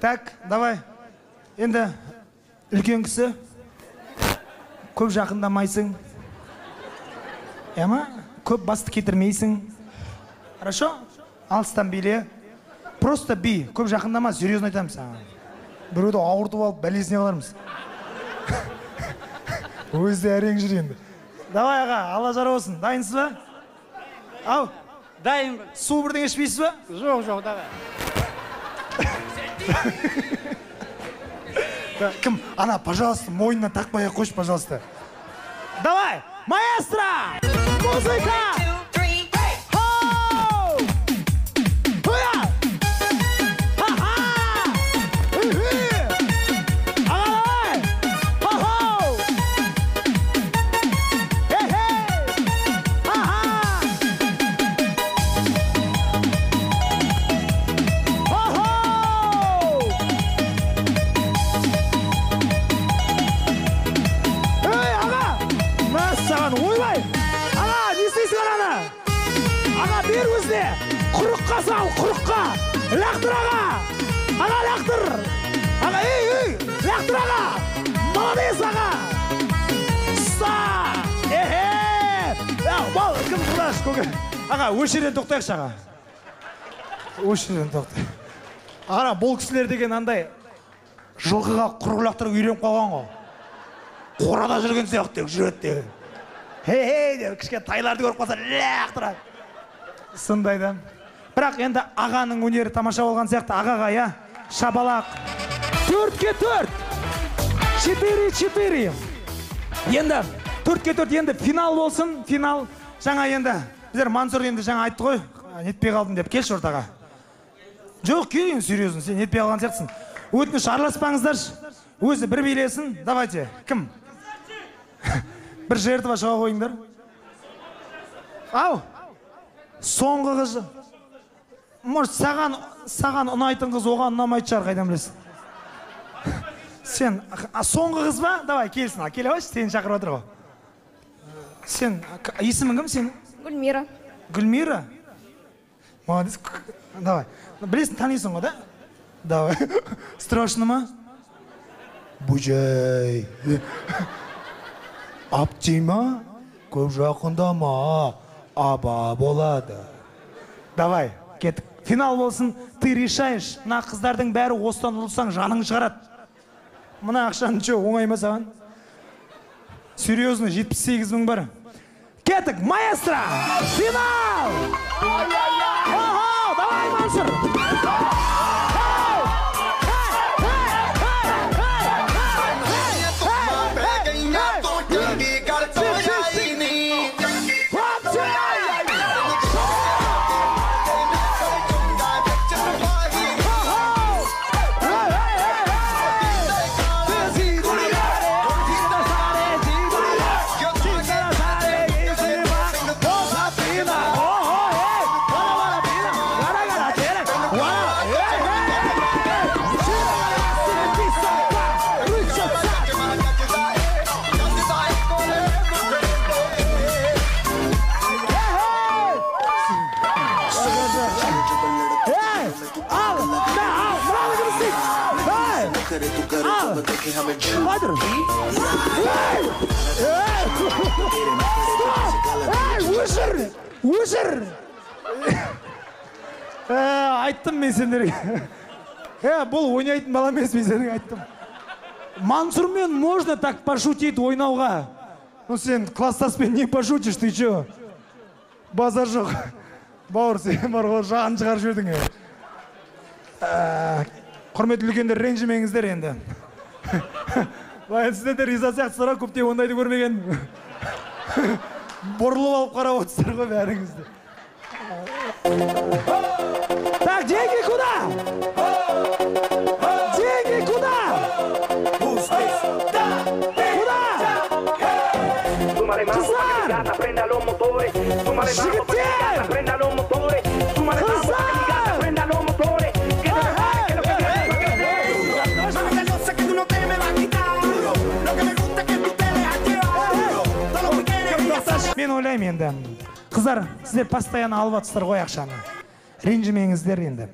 так давай. Енді үлкен кісі көп жақындамайсың. Иә ма көп басты кетірмейсің. Хорошо? Алыстан биле. Просто би көп жақындама серьезно айтамын саған. Біреуді ауыртып алып бәлесіне қалармыз. Өзі де әрең жүр енді. Давай аға алла жар болсын. Дайынсыз ба? Ау дайынмын су бірдеңе ішпейсіз ба? Жоқ жоқ давай. Да, кім ана пожалуйста мойнына тақпай ақ қойшы пожалуйста. Давай! Маэстро! Музыка аға бер өзіне. Құрыққа сал құрыққа. Лақтыр аға. Аға лақтыр. Аға ей ей лақтыр аға. Молодец аға. Ұста эхе. Кім құдаш көке аға осы жерден тоқтайықшы аға. Осы жерден тоқтайық. Ана бұл кісілер деген андай жылқыға құрық лақтырып үйреніп қалған ғой. Қорада жүрген сияқты жүреді деген хей хей деп кішкене тайларды көріп қалса лақтырады. Сондай да бірақ енді ағаның өнері тамаша болған сияқты. Ағаға иә шабалақ. Төртке төрт. Четыре четыре. Енді төртке төрт енді финал болсын. Финал жаңа енді біздер мансұр енді жаңа айтты ғой нетпей қалдым деп. Келші ортаға. Жоқ кел енді серьезно сен нетпей қалған сияқтысың. Өтініш араласпаңыздаршы. Өзі бір билесін. Давайте кім? Бір жертва шыға қойыңдар. Ау! Соңғы қыз может саған саған ұнайтын қыз оған ұнамайтын шығар қайдан білесің? Сен а, соңғы қыз ба? Давай келсін келе қойшы сені шақырып отыр ғой. Сен есімің кім сенің? Гүлмира. гүлмира? Молодец давай. Білесің танисың ғой да? Давай. Страшно ма? Бөжей. Аптима көп жақындама аба болады давай кеттік финал болсын ты решаешь. Мына қыздардың бәрі осыдан ұлсаң жаның шығарады. Мына ақшаны че оңай ма саған? Серьезно жетпіс сегіз мың бар. Кеттік маэстро финал! Давай мансұр! Hadi. өшір өшір Ә, айттым мен сендерге. Ә, бұл ойнайтын бала емес мен сендерге айттым. Мансұрмен можно так пошутить ойнауға? Ну сен класстаспен не пошутишь ты че базар жоқ. Бауыр сен бар ғой жағын шығарып жібердің. Ә, құрметті үлкендер ренжімеңіздер енді. Сіздер де риза сияқтысыздар ғой көптен ондайды көрмеген. Бұрылып алып қарап отырсыздар ғой бәріңізді. Так деньги куда? Деньги куда? Қыздар жігіттер мен ойлаймын енді. Қыздар сіздер постоянно алып жатсыздар ғой ақшаны. Ренжімеңіздер енді.